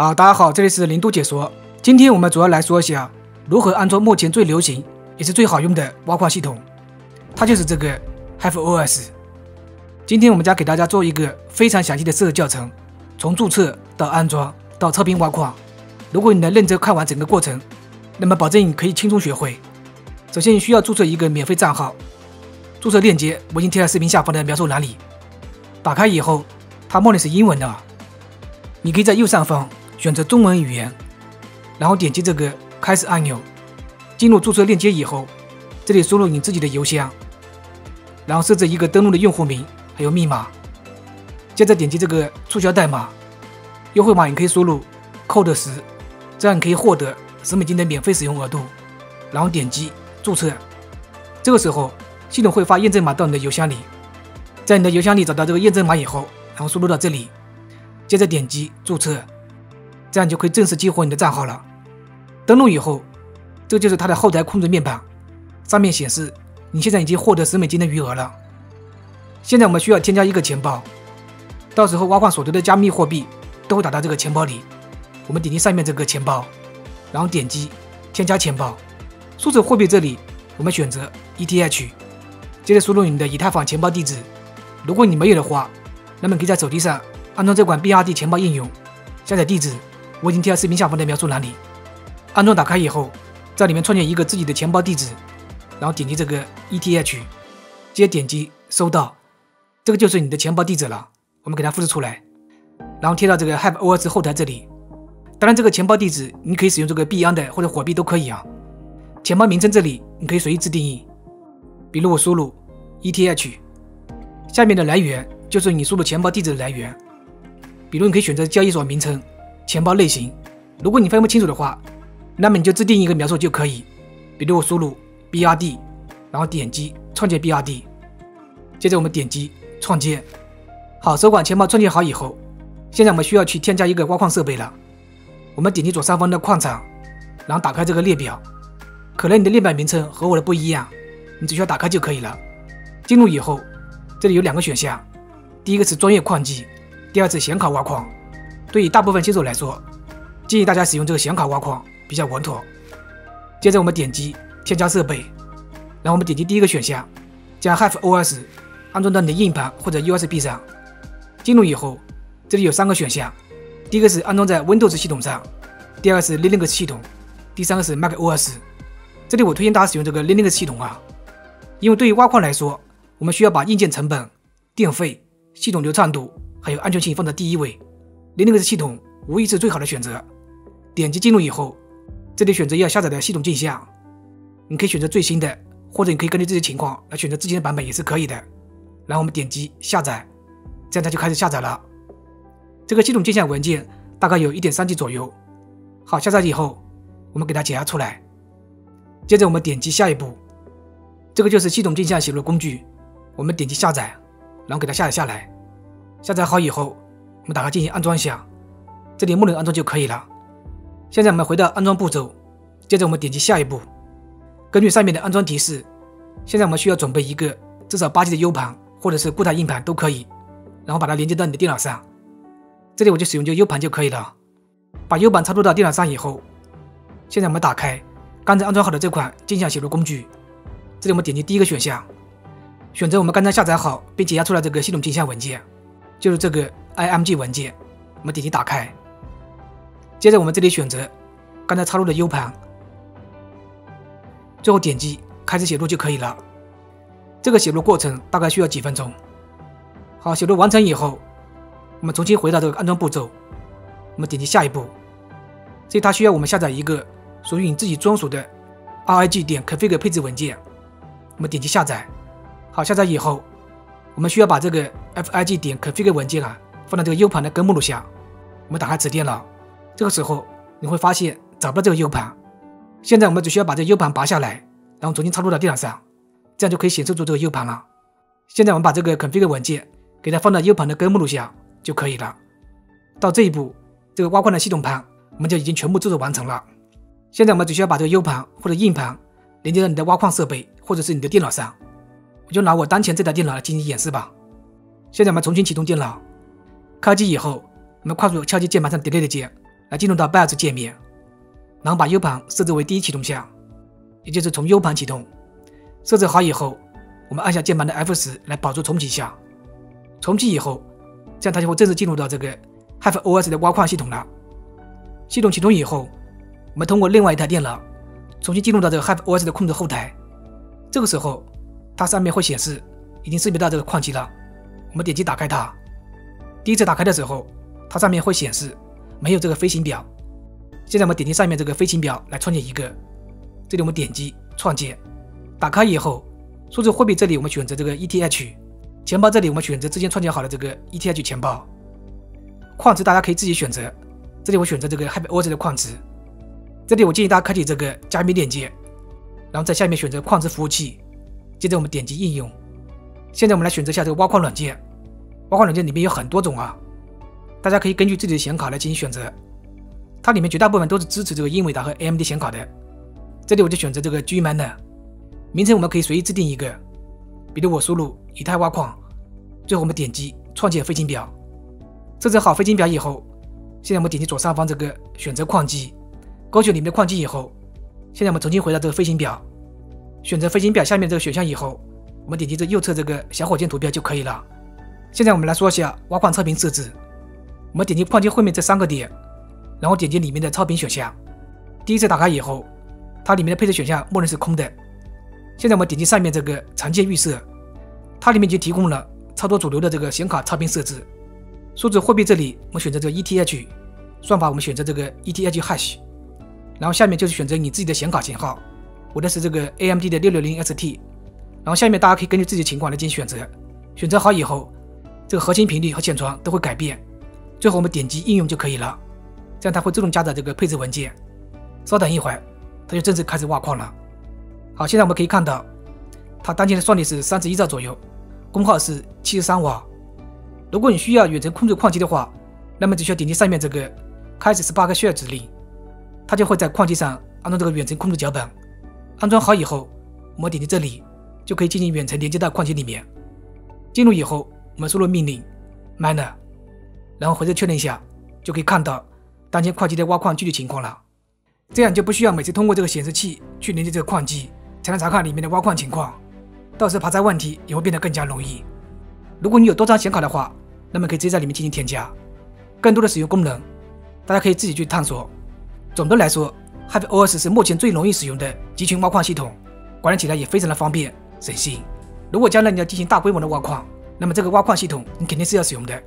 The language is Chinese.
好，大家好，这里是零度解说。今天我们主要来说一下如何安装目前最流行也是最好用的挖矿系统，它就是这个 HiveOS。今天我们将给大家做一个非常详细的设置教程，从注册到安装到测评挖矿。如果你能认真看完整个过程，那么保证你可以轻松学会。首先，你需要注册一个免费账号，注册链接我已经贴在视频下方的描述栏里。打开以后，它默认是英文的，你可以在右上方。选择中文语言，然后点击这个开始按钮，进入注册链接以后，这里输入你自己的邮箱，然后设置一个登录的用户名还有密码，接着点击这个促销代码，优惠码你可以输入 code 十，这样你可以获得十美金的免费使用额度，然后点击注册，这个时候系统会发验证码到你的邮箱里，在你的邮箱里找到这个验证码以后，然后输入到这里，接着点击注册。这样就可以正式激活你的账号了。登录以后，这就是它的后台控制面板，上面显示你现在已经获得十美金的余额了。现在我们需要添加一个钱包，到时候挖矿所得的加密货币都会打到这个钱包里。我们点击上面这个钱包，然后点击添加钱包，数字货币这里我们选择 ETH，接着输入你的以太坊钱包地址。如果你没有的话，那么可以在手机上安装这款 BRD 钱包应用，下载地址。我已经贴在视频下方的描述栏里。安装打开以后，在里面创建一个自己的钱包地址，然后点击这个 ETH，接着点击收到，这个就是你的钱包地址了。我们给它复制出来，然后贴到这个 HiveOS 后台这里。当然，这个钱包地址你可以使用这个币安的或者火币都可以啊。钱包名称这里你可以随意自定义，比如我输入 ETH，下面的来源就是你输入钱包地址的来源，比如你可以选择交易所名称。钱包类型，如果你分不清楚的话，那么你就自定义一个描述就可以。比如我输入 BRD，然后点击创建 BRD，接着我们点击创建。好，首款钱包创建好以后，现在我们需要去添加一个挖矿设备了。我们点击左上方的矿场，然后打开这个列表。可能你的列表名称和我的不一样，你只需要打开就可以了。进入以后，这里有两个选项，第一个是专业矿机，第二次显卡挖矿。对于大部分新手来说，建议大家使用这个显卡挖矿比较稳妥。接着我们点击添加设备，然后我们点击第一个选项，将 HiveOS 安装到你的硬盘或者 USB 上。进入以后，这里有三个选项，第一个是安装在 Windows 系统上，第二个是 Linux 系统，第三个是 macOS。这里我推荐大家使用这个 Linux 系统啊，因为对于挖矿来说，我们需要把硬件成本、电费、系统流畅度还有安全性放在第一位。Linux 系统无疑是最好的选择。点击进入以后，这里选择要下载的系统镜像，你可以选择最新的，或者你可以根据自己情况来选择之前的版本也是可以的。然后我们点击下载，这样它就开始下载了。这个系统镜像文件大概有一点三 G 左右。好，下载以后，我们给它解压出来。接着我们点击下一步，这个就是系统镜像写入工具。我们点击下载，然后给它下载下来。下载好以后。我们打开进行安装一下，这里默认安装就可以了。现在我们回到安装步骤，接着我们点击下一步。根据上面的安装提示，现在我们需要准备一个至少八 G 的 U 盘或者是固态硬盘都可以，然后把它连接到你的电脑上。这里我就使用这 U 盘就可以了。把 U 盘插入到电脑上以后，现在我们打开刚才安装好的这款镜像写入工具。这里我们点击第一个选项，选择我们刚才下载好并解压出来这个系统镜像文件。就是这个 IMG 文件，我们点击打开，接着我们这里选择刚才插入的 U 盘，最后点击开始写入就可以了。这个写入过程大概需要几分钟。好，写入完成以后，我们重新回到这个安装步骤，我们点击下一步，这里它需要我们下载一个属于你自己专属的 RIG 点 config 配置文件，我们点击下载。好，下载以后。我们需要把这个 fig 点 config 文件啊放到这个 U 盘的根目录下。我们打开此电脑，这个时候你会发现找不到这个 U 盘。现在我们只需要把这个 U 盘拔下来，然后重新插入到电脑上，这样就可以显示出这个 U 盘了。现在我们把这个 config 文件给它放到 U 盘的根目录下就可以了。到这一步，这个挖矿的系统盘我们就已经全部制作完成了。现在我们只需要把这个 U 盘或者硬盘连接到你的挖矿设备或者是你的电脑上。我就拿我当前这台电脑来进行演示吧。现在我们重新启动电脑，开机以后，我们快速敲击键盘上 Delete 键，来进入到 BIOS 界面，然后把 U 盘设置为第一启动项，也就是从 U 盘启动。设置好以后，我们按下键盘的 F 十来保住重启项。重启以后，这样它就会正式进入到这个 Have OS 的挖矿系统了。系统启动以后，我们通过另外一台电脑重新进入到这个 Have OS 的控制后台。这个时候，它上面会显示已经识别到这个矿机了。我们点击打开它。第一次打开的时候，它上面会显示没有这个飞行表。现在我们点击上面这个飞行表来创建一个。这里我们点击创建，打开以后，数字货币这里我们选择这个 ETH，钱包这里我们选择之前创建好的这个 ETH 钱包。矿池大家可以自己选择，这里我选择这个 Happy o z 的矿池。这里我建议大家开启这个加密链接，然后在下面选择矿池服务器，接着我们点击应用。现在我们来选择一下这个挖矿软件。挖矿软件里面有很多种啊，大家可以根据自己的显卡来进行选择。它里面绝大部分都是支持这个英伟达和 AMD 显卡的。这里我就选择这个 Gminer，名称我们可以随意制定一个，比如我输入以太挖矿。最后我们点击创建飞行表，设置好飞行表以后，现在我们点击左上方这个选择矿机，勾选里面的矿机以后，现在我们重新回到这个飞行表，选择飞行表下面这个选项以后，我们点击这右侧这个小火箭图标就可以了。现在我们来说一下挖矿超频设置。我们点击矿机后面这三个点，然后点击里面的超频选项。第一次打开以后，它里面的配置选项默认是空的。现在我们点击上面这个常见预设，它里面就提供了超多主流的这个显卡超频设置。数字货币这里我们选择这个 ETH，算法我们选择这个 ETH Hash，然后下面就是选择你自己的显卡型号，我的是这个 AMD 的六六零 ST，然后下面大家可以根据自己情况来进行选择。选择好以后。这个核心频率和线床都会改变，最后我们点击应用就可以了，这样它会自动加载这个配置文件。稍等一会儿，它就正式开始挖矿了。好，现在我们可以看到，它当前的算力是三十一兆左右，功耗是七十三瓦。如果你需要远程控制矿机的话，那么只需要点击上面这个开始 Spark Share 指令，它就会在矿机上安装这个远程控制脚本。安装好以后，我们点击这里就可以进行远程连接到矿机里面。进入以后。我们输入命令 miner，然后回头确认一下，就可以看到当前矿机的挖矿具体情况了。这样就不需要每次通过这个显示器去连接这个矿机，才能查看里面的挖矿情况。到时爬查问题也会变得更加容易。如果你有多张显卡的话，那么可以直接在里面进行添加。更多的使用功能，大家可以自己去探索。总的来说，Happy OS 是目前最容易使用的集群挖矿系统，管理起来也非常的方便省心。如果将来你要进行大规模的挖矿，那么这个挖矿系统你肯定是要使用的。